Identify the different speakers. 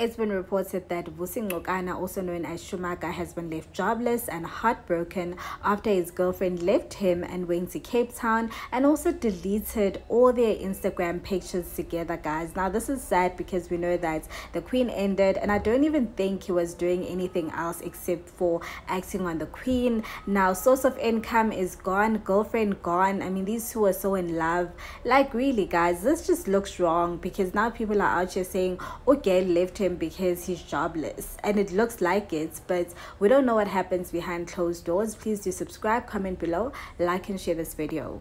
Speaker 1: It's been reported that Vusi Ngokana, also known as Schumacher, has been left jobless and heartbroken after his girlfriend left him and went to Cape Town and also deleted all their Instagram pictures together, guys. Now, this is sad because we know that the Queen ended, and I don't even think he was doing anything else except for acting on the Queen. Now, source of income is gone, girlfriend gone. I mean, these two are so in love. Like, really, guys, this just looks wrong because now people are out here saying, oh, okay, left him him because he's jobless. And it looks like it but we don't know what happens behind closed doors. Please do subscribe comment below like and share this video